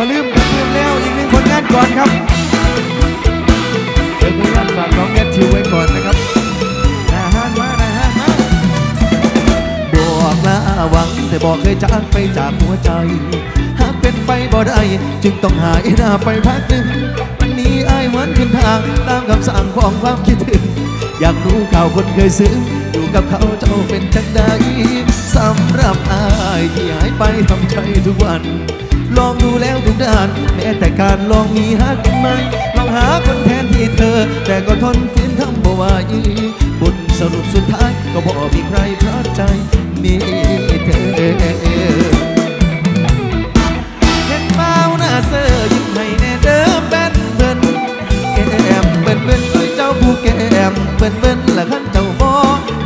บ่ลืมกันลืมแล้วอีกหนึ่งผลงานก่อนครับเดี๋ยวผลงานฝากน้องแมทธิวไว้ก่อนนะครับนาฮานมานาฮานมาบอกลาหวังแต่บอกเคยจากไปจากหัวใจ หากเป็นไปบ่ได้ จึงต้องหายหน้าไปพักหนึ่งวันนี้ไอายเหมือนขึ้นทางตามคำสั่งของความคิดถึง อยากรู้ข่าวคนเคยซึ้งอยู่กับเขาเจ้าเป็นจังใดสำหรับอายที่หายไปทำใจทุกวัน ลองดูแล้วทุกด้าน แม้แต่การลองมีฮักไหมลองหาคนแทนที่เธอ แต่ก็ทนฝืนทำบ่ไหวบทสรุปสุดท้าย ก็บอกมีใครเพราะใจมีเธอเห็นเมาหน้าเซอร์ยิ้มให้แน่เดิมแบนเบิ้นแก้มเบิ้นเบิ้นเอ้ยเจ้าผู้แก้มเบิ้นเบิ้นละขันเจ้าบ่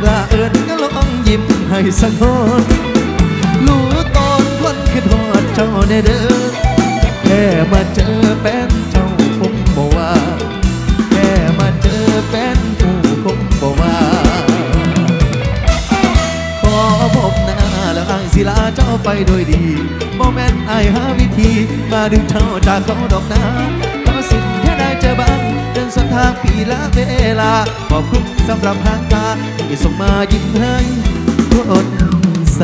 ละเอิญก็ลองยิ้มให้สักคน จ้าแน่เด้อแค่มาเจอแฟนเจ้าคงบ่ว่าแค่มาเจอแฟนผู้คงบ่ว่าขอพบหน้าแล้วอายศิลาเจ้าไปโดยดีบ่แม่นอายหาวิธี มาดึงเจ้าจากเขาดอกนาขอสิแค่ได้เจอบ้างเดินสนทางปีละเวลาขอบคุณสำหรับหางตาที่ส่งมายิ้มให้คนเส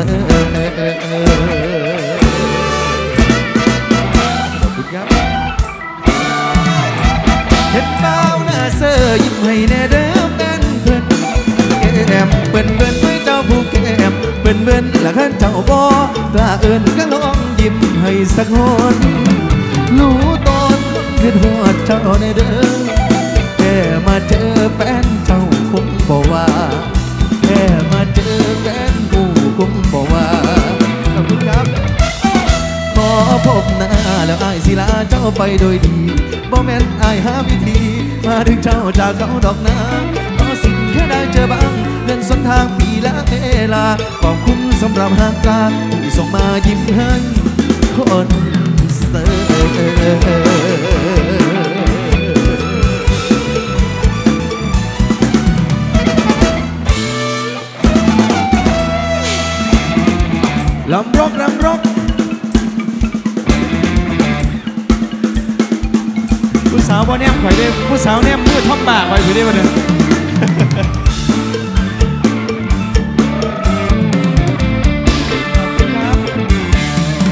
อ เห็นเบ้าหน้าเซอร์ยิ้มให้แน่เด้อแฟนเพิ่นแก้มเปิ้นเปิ้นไว้เจ้าผู้แก้มเปิ้นเปิ้นละขันเจ้าบ่กล้าเอิ้นก็ลองยิ้มให้สักคนรู้ตอนคือทอดเจ้าในเด้อแค่มาเจอแฟนเจ้าคงบ่ว่าแค่มาเจอแฟนผู้คงบ่ว่าขอบคุณครับขอพบหน้า สิลาเจ้าไปโดยดีบ่แม่นอายหาวิธี มาดึงเจ้าจากเขาดอกนาขอสิ่งแค่ได้เจอบ้างเดินสนทางปีละเวลาขอบคุณสำหรับหางตาที่ส่งมายิ้มให้คนเสิร์ลำรกลำรก ผู้สาวบ่แนมข่อยได้ผู้สาวแนมมือท่อมบากข่อยไปได้บ่เนี่ย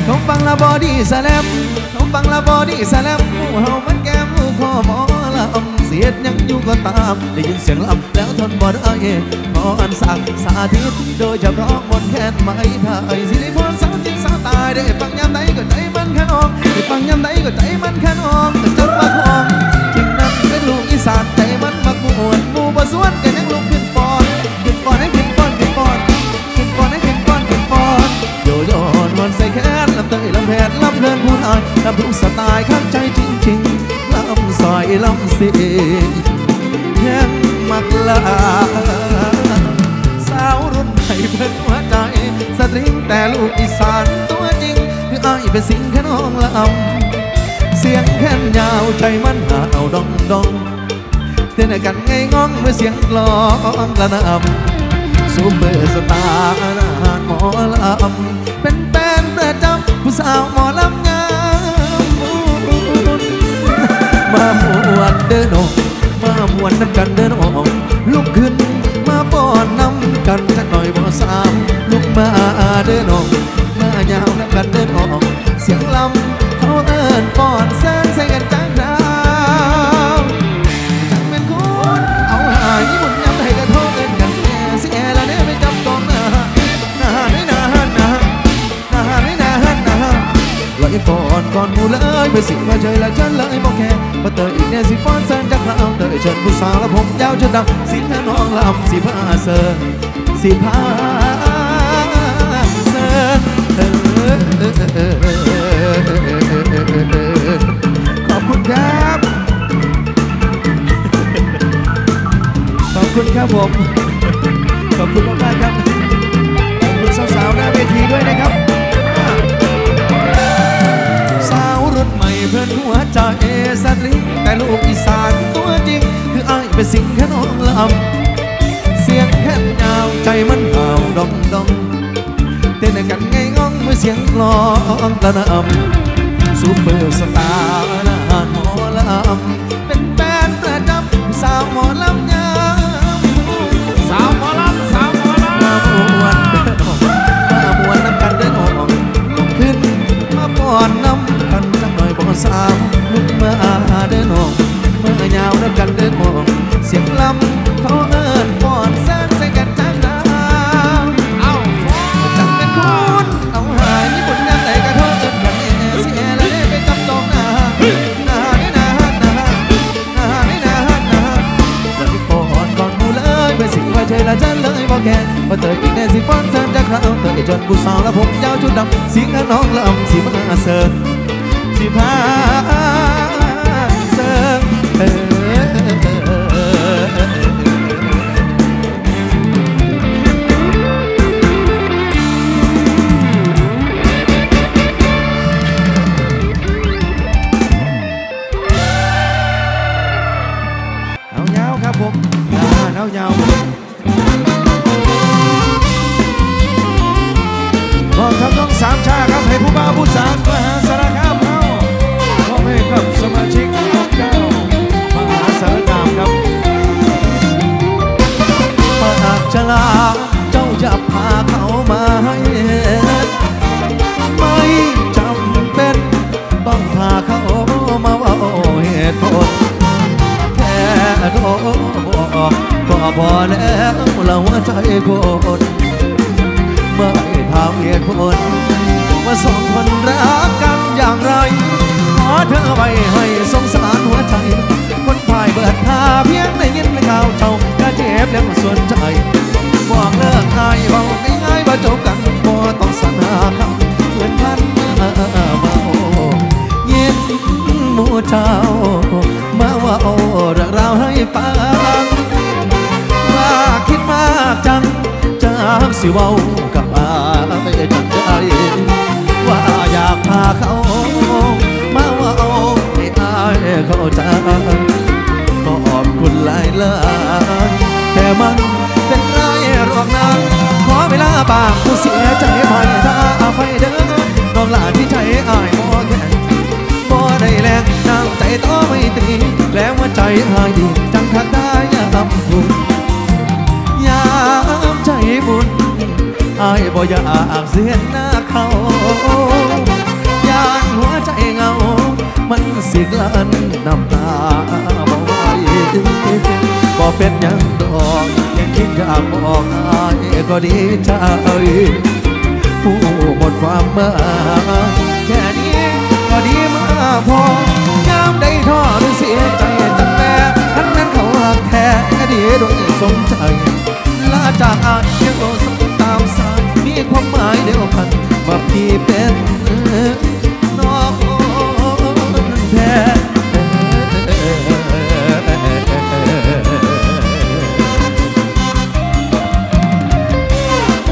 เขาฟังละบอดี้สแลมเขาฟังละบอดี้สแลมหมู่เฮามันแก้มหมู่คอหมอลำเสียดยังอยู่ก็ตาม ได้ยินเสียงลำแล้วทนบ่ได้ขออันสั่งสาธิต โดยเฉพาะบนแคนไม้ไทยสิริพรสาวจริงสาวตายได้ฟังยามใดก็ใจมันขนองได้ฟังยามใดก็ใจมันขนองจนว่าคอ ลูกอีสานใจมันมักมวนหมู่บ่สวนกันยังลุกขึ้นปอนขึ้นปอนให้ขึ้นปอนขึ้นปอนขึ้นปอนให้ขึ้นปอนขึ้นปอนโยโย่นวลใส่แขนลำเตยลำแพนลำเพลินพูดอายลำทุกสไตล์ข้างใจจริงๆลำซอยลำเสียงแห้งมักลาสาวรุ่นใหม่เพิ่งหัวใจสตริงแต่ลูกอีสานตัวจริงคืออายเป็นสิ่งแค่น้องลำ เสียงแค้นยาวใจมันหาเอาดองดองเต้นกันไงง้องเมื่อเสียงกลองกระนำซูเปอร์สตาร์อาหารหมอลำเป็นแฟนประจำผู้สาวหมอลำงามมามวนเดินออกมามวนน้ำกันเดินออกลุกขึ้นมาป้อนน้ำกันสักหน่อยบ่สามลุกมาเดินออกมายาวน้ำกันเดินออก ก่อนมูเลยเมื่อสิ่งมาเจอแล้วฉันเลยบอกแค่มาเตยอีกเนี่ยสิฟ้อนเส้นจากเราเตยเชิญผู้สาวแล้วผมยาวจนดำสิแค่น้องลำสิผ้าเสิร์สิผ้าเสิร์ขอบคุณครับ ขอบคุณครับผม ขอบคุณมากๆครับ พื่อนหัวใจสตริงแต่ลูกอีสานตัวจริง คือไอ้ายเป็นสิ่งแค่น้องลำเสียงแค่ยาวใจมันเห่าดองดองเต้นกันไงง้องเมื่อเสียงกลองกระนำซูเปอร์สตาร์นานหมอลำ เตยจนกูสาวแล้วผมยาวจุดดำเสียงน้องลำสิ พอแล้วเราหัวใจคนไม่ถามเหตุผลว่าสองคนรักกันอย่างไร ขอเธอไว้ให้สงสารหัวใจ คนพายเบิดทาเพียงได้ยินข่าวเจ้าก็เจ็บแล้วก็สนใจบอกเลิกง่ายเบาง่ายว่าจบกันบ่ต้องสรรหาคำเหมือนพันมามาโอยินหมู่เจ้ามาว่าโอ้รื่องราให้ฟัง สิเว้ากับอายจังใจว่าอยากพาเขามาว่าโอ้ให้อายเข้าใจขอบคุณหลายหลายแต่มันเป็นไรหรอกนะขอเวลาบางผู้เสียใจภัยถ้าอภัยเด้อน้องหลานที่ใจอายบ่แข็งบ่ได้แรงน้ำใจต่อไม่ตีแล้วว่าใจหายดีจังทักได้ยามบุญ อายบ่อยากเสียหน้าเขายานหัวใจเงา มันสิกลันน้ำตาบ่ไหวบ่เป็นยังดอกแค่คิดอยากบอกอายก็ดีใจผู้หมดความเมื่อแค่นี้ก็ดีมากพอยามได้ท้อหรือเสียใจจังแม่ท่านนั้นเขาหักแท้ก็ดีโดยสมใจลาจากอา ความหมายเดียวกันว่าพี่เป็นน้องแท้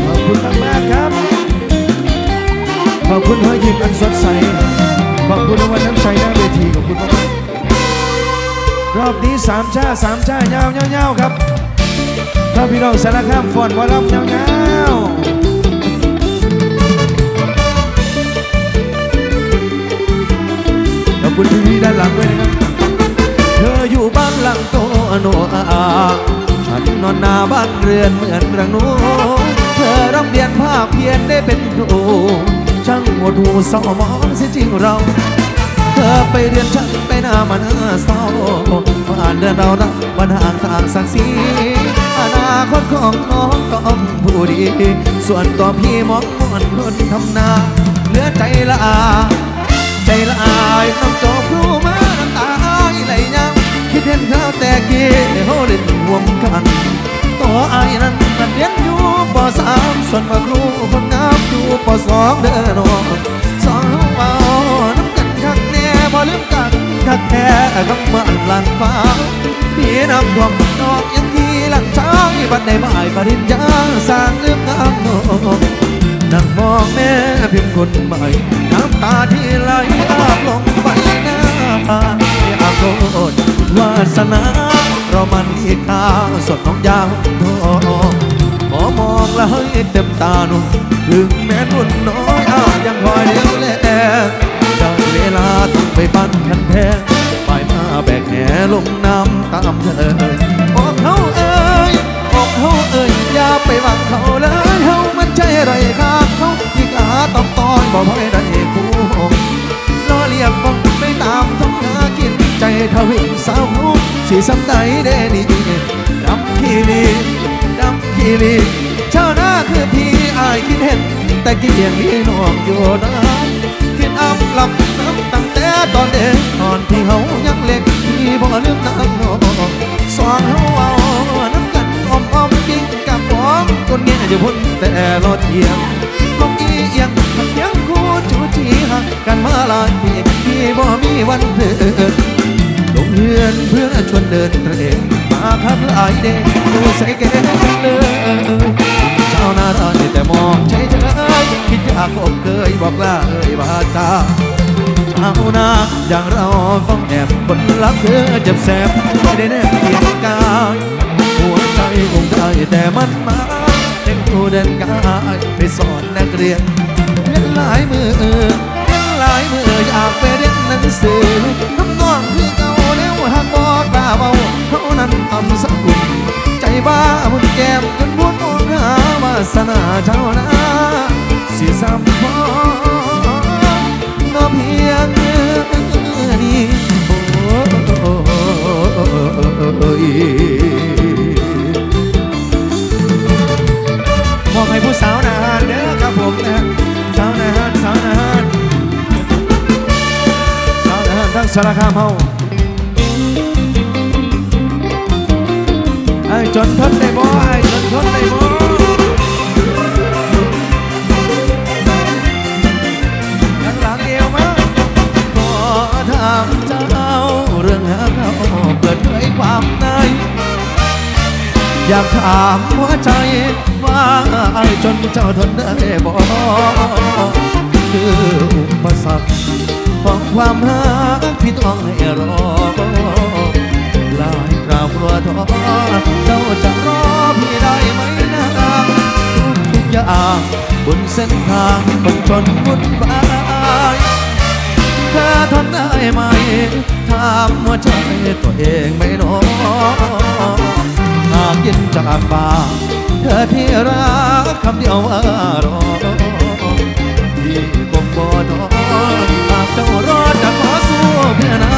ขอบคุณมากครับ ขอบคุณรอยยิ้มอันสดใส ขอบคุณรางวัลน้ำใจหน้าเวทีขอบคุณมากรอบนี้สามชาสามชายาวยาวๆครับถ้าพี่น้องสารคามฟอนวอลำยาวๆข บคุณทีวีด้านหลังด้วยนะครับ เธออยู่บ้านหลังโตโนอาฉันนอนหน้าบ้านเรือนเหมือนรังนูเธอร่ำเรียนภาคเพียนได้เป็นครูช่างหมดหูเศร้ามองเสียจริงเรา เธอไปเรียนฉันไปหน้ามันเศร้าผ่านเดือนเรารักวันห่างทางสักสีอนาคตของน้องต้องผู้ดี ส่วนตัวพี่มองมอนคนทำนาเหลือใจละอา ใจละอายน้ำโจครูมาน้ำตาอายไหลยังคิดเห็นเขาแต่กี้เขาเล่นห่วมกันตัวอายนั้นมันเรียนอยู่ปสามส่วนมาครูคนงามอยู่ปสองเด้อน้องสองเอาน้ำกันคักแน่พอลืมกันคักแท้คำมันหลังฟ้าพี่น้ำท่วมนอกยังทีหลังช้างบัดในบ่ายปริญญาึงคนใหม่ น้ำตาที่ไหลอาบลงไปหน้าไม่อาโทษวาสนา เรามันอีกข้าวสดน้องยาวทองขอมองแล้วให้เต็มตาหนุ่มถึงแม้นุ่นน้อยอาจยังคอยเลี้ยวแลได้เวลาต้องไปปั้นกันแท้ไปมาแบกแหลงน้ำตามเธอบอกเขาเอ่ยบอกเขาเอ้ยอย่าไปหวังเขาเลยเขามันใจไรค่ะ ต้องตอนบอกให้ได้คู่ล้อเลียกฟังไปตามท้องหากินใจเขาเห็นสาวสีสำใดเดนี่ดำขี้ลีดำขี้ลีชาวนาคือพี่อายคิดเห็น แต่กี้ยังมีน้องอยู่นะคิดอ้ำลำน้ำตั้งแต่ตอนเด็กตอนที่เขายังเล็กพี่บ่ลืมน้ำนองสอนเขาเอาน้ำกันอมอมกิ้งกับฟองคนแง่อยู่พุ่นแต่รอเทียง มองอีเอียงมันยังคู่จูจีหักกันมาหลายปีพี่บ่มีวันเถิดลงเฮือนเพื่อชวนเดินเตรงมาคับหลายเด็กดูใส่แก่จังเลยชาวนารานี่แต่มองเฉยเฉยคิดอยากอบเคยบอกลาเอ่ยว่าจาชาวนาอย่างเราฟังแอบบนลับเธอเจ็บแสบไม่ได้แนบเกียงกายหัวใจคงได้แต่มันมาเด็กดูเดินกายไปสอนนักเรียน ยนหลายมือเรียนหลายมืออยากไปเรียนหนังสือน้ำนองคือเก่าแล้วหากบอกกล้าเบาเขานั้นทำสักกุนใจบ้ามุนแก้มจนพูดมองหาวาสนาเจ้านาสีซ้ำพอก็เพียงนี้ สารคามเฮาไอ้จนทนได้บ่ไอ้จนทนได้บ่ข้างหลังเอวมาขอถามเจ้าเรื่องหาเขาเปิดเผยความในอยากถามหัวใจว่าไอ้จนเจ้าทนได้บ่คือ ปสรรคของความหาที่ต้องให้รอลายคราวกลัวทอเจ้าจะรอพี่ได้ไหมนะทุกอย่างบนเส้นทางคนชนวุ่นวายเธอทนได้ไหมถามว่าใจตัวเองไม่น้อหากยินจากปากเธอที่รักคำเดียวว่ารอ คงบ่ท้อหากเจ้ารอจะขอสู้เพื่อนะ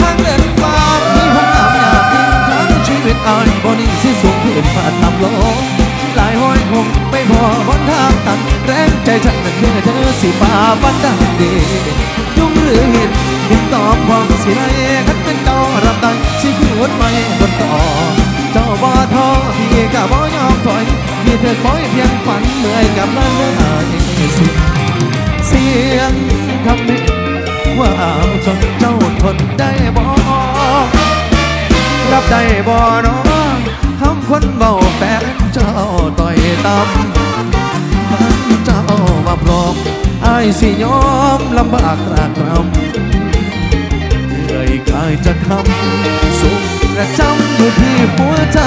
ทางเดินฟ้ามีห้องน้ำอยากกินทั้งชีวิตอายบนี้สิสูงขึ้นผ่านน้ำลงหลายห้อยคงไม่พอบนทางตันแรงใจฉันนั้นเพื่อเธอสิป่าฟันดังดียุ่งหรือเห็นเห็นตอบความสิไรคันเป็นเจ้ารับได้สิพูดไม่บนต่อเจ้าบ่ท้อพี่ก็บ่ยอมถอยพี่เธอคอยเพียงฝันเมื่อยกับนั้นเมื่อยสุด เสียงคำนี้ว่าจนเจ้าทนได้บ่รับได้บ่น้องคำคนเบาแฟนเจ้าต่อยตำมันเจ้ามาพร้อมอายสิยอมลำบากรากรำเหนื่อยกายจะทำสุขประจำอยู่ที่หัวใจ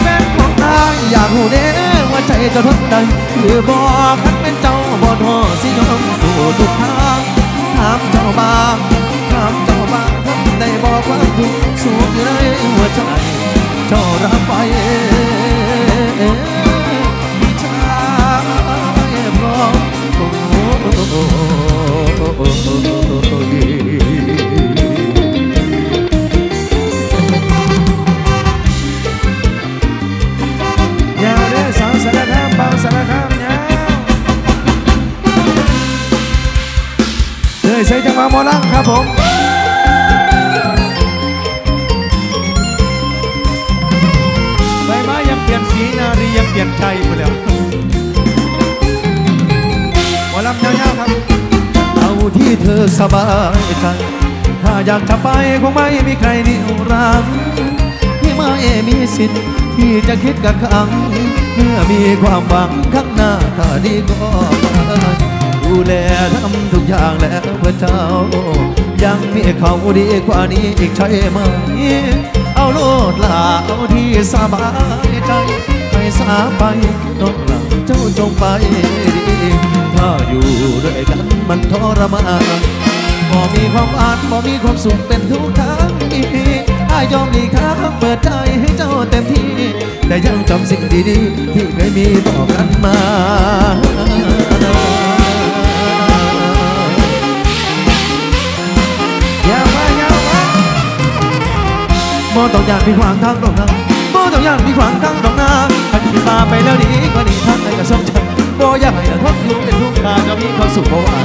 แฟนของอายอยากหูเด้ว่าใจจะทนได้หรือบอกคันเป็นเจ้า บ่ท้อสิยอมสู่ทุกทางถามเจ้าบ้างถามเจ้าบ้างทำได้บอกว่าทุกข์สูงอยู่ในหัวใจเจ้ารับไปพี่ชายพร้อมโอ้ยยาวเด้อสาวสารคามเบาสารคาม ใส่จังหวะมอลังครับผมใบไม้ยังเปลี่ยนสีนารียังเปลี่ยนใจไปแล้วหมอลำยาวๆครับ เอาที่เธอสบายใจถ้าอยากจะไปคงไม่มีใครเหนี่ยวรั้งที่ไม่มีสิทธิ์ที่จะคิดกับครั้งเมื่อมีความหวังข้างหน้าถ้าดีก็มาดู แลทำทุกอย่างแล้วเพื่อเจ้า ยังมีเขาดีกว่านี้อีกใช่ไหม เอาโลดลาเอาที่สบายใจไปสาไปน้องหลังเจ้าจงไปดีถ้าอยู่ด้วยกันมันทรมานบ่มีความอ่านบ่มีความสุขเป็นทุกทางออายยอมหลีกทางเปิดใจให้เจ้าเต็มที่ แต่ยังจำสิ่งดีๆที่เคยมีต่อกันมา ต้องอยากมีขวางทางตรงหน้าบ่ต้องอยากมีขวางทางตรงหน้าถ้าคิดมาไปแล้วดีก็ดีทางไหนก็สมใจบ่อยากให้ทนอยู่เป็นทุกข์ขาจะมีความสุขบ่อาย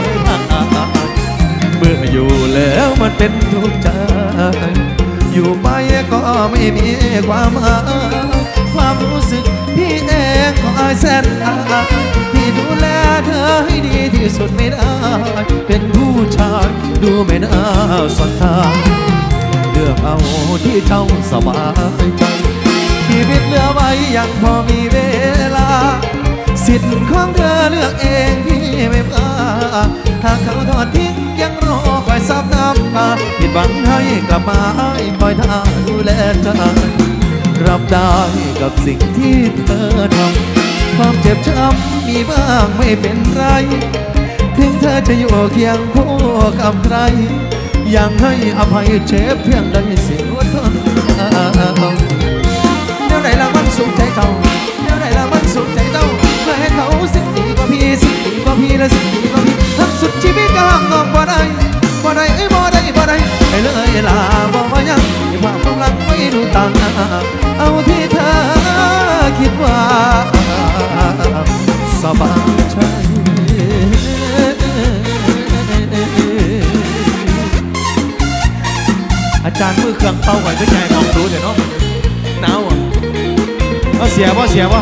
เมื่ออยู่แล้วมันเป็นทุกข์ใจอยู่ไปก็ไม่มีความหมายความรู้สึกพี่เองก็อายแสนอายที่ดูแลเธอให้ดีที่สุดไม่ได้ เป็นผู้ชายดูไม่น่าสนทาง ลือกเอาที่เจ้าสบายใจชีวิตเหลือไว้ยังพอมีเวลา สิทธิ์ของเธอเลือกเองพี่ไม่พลาดหากเขาทอดทิ้งยังรอคอยซับน้ำตาผิดหวังให้กลับมาให้คอยท่าดูแลใจรับได้กับสิ่งที่เธอทำความเจ็บช้ำมีบ้างไม่เป็นไร ถึงเธอจะอยู่เคียงคู่กับใคร ยังให้อภัยเจ็บเพียงใดเสียอดทนเดี๋ยวไหนละมันสุขใจเจ้าเดี๋ยวไหนละมันสุขใจเจ้าเมื่อเห็นเขาสิ่งดีกว่าพี่สิ่งดีกว่าพี่และสิ่งดีกว่าพี่ทั้งสุดชีวิตก็ห้ามนอกบ่ได้บ่ได้เอ้ยบ่ได้บ่ได้ให้เลยลาบอกว่ายังอย่าพาความรักไม่ดูต่างเอาที่เธอคิดว่าสบายใจาจารย์มือเครื่องเป่าไหวก็ใหญ่มองดูเดี๋ยวเนาะหนาวอะเอาเสียบ่เสียบ่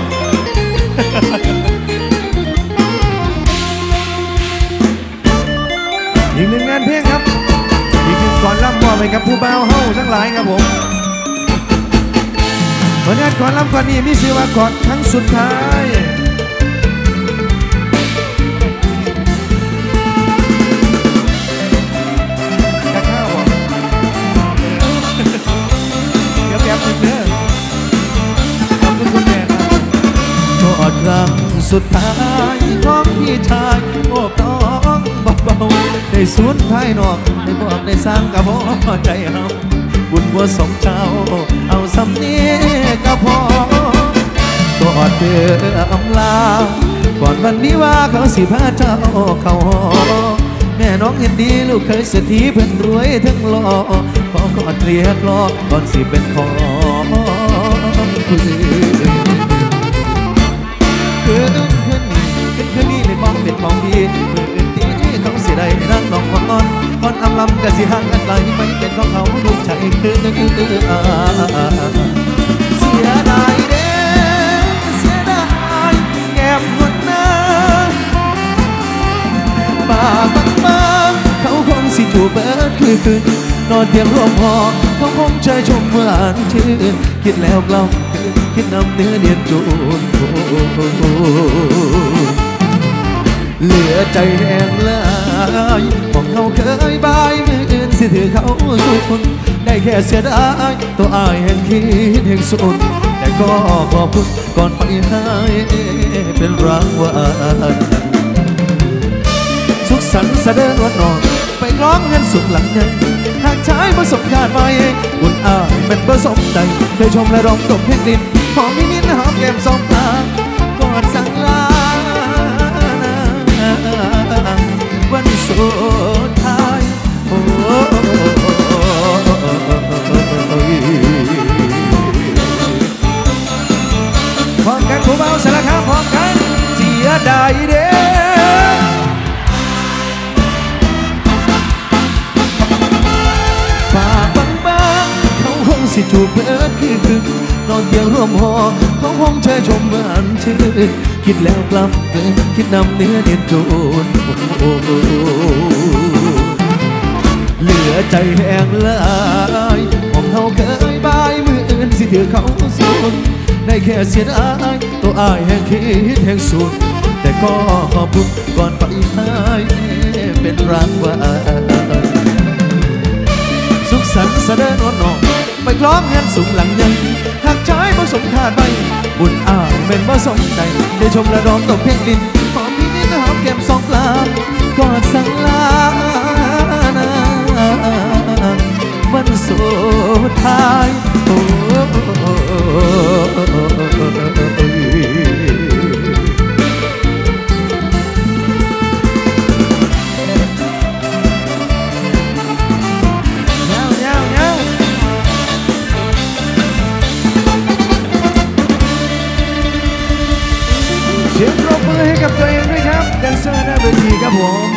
อีกหนึ่งงานเพลงครับ อีกหนึ่งก่อนล่ำมอไปกับผู้บ่าวเฮาทั้งหลายครับผมผลงานก่อนล่ำก่อนนี้มีชื่อว่าก่อนครั้งสุดท้าย สุดท้ายของพี่ชายโอบน้องเบาๆได้สูญภายนอกได้บอกได้สร้างกับพ่อใจเฮาบุญบัวสมเจ้า เอาสำเนียก็พอกอดเธออำลาก่อนวันนี้ว่าเขาสิพาเจ้าเขาหอแม่น้องเห็นดีลูกเคยเศรษฐีเพิ่นรวยทั้งหล่อขอกอดเรียกรอก่อนสิเป็นของคุณ เป็นของพี่มืออื่นตีเขาเสียดายรักน้องอ่อนอ่อนอำลำกะสิห่างกันไกลไม่เป็นของเขาลูกชายคือเสียดายเด้เสียดายแก้มคนน้ปากบางบางเขาคงสิจูบเบิดคืนนอนเตียงร่วมหอเขาคงใจชมหวานชื่นคิดแล้วกล่อมคิดนำเนื้อเนียนจูน เหลือใจแห้งลายมองเขาเคยบายมืออื่นสิถือเขาสุขได้แค่เสียดายตัวอายแห่งคิดแห่งสุดแต่ก็ขอบคุณก่อนไปให้เป็นรางวัลสุขสันต์เสด็จวันนอนไปร้องเงินสุขหลังเงินหากใช้ประสบการณ์ไว้อุ่นอายเป็นผสมใจเคยชมและร้องตบเพลงดินหอมนิดนิดหอมแก้มสองตากอดสั่งลา พร้อมกันผู้เบาสารคามพร้อมกันเสียดายเด้ฝากบางบางเขาคงสิจูบเบิดคืนนอนเตียงร่วมหอเขาคงเชยชมบ้านชื่นคิดแล้วกลับเกินคิดนำเนื้อเนียนโจนโอ้ ลือใจแห้งลายมองเขาเคยบายมืออื่นสิถือเขาสูญได้แค่เสียดายตัวอายแห่งคิดแห่งสุดแต่ก็ขอบคุณก่อนไปให้เป็นรางวัลสุขสันต์เสด็จนวลนองไปคล้องเงินสูงหลังยังหากใช้ผสมขาดไปบุญอายเป็นผสมใจได้ชมและร้องตบเพลงดินหอมพี่นิดหอมแก้มสองปลากอดสั่งล số thai Cheers, Robert, ให้กับตัวเองด้วยครับแดนเซอร์หน้าเวทีครับผม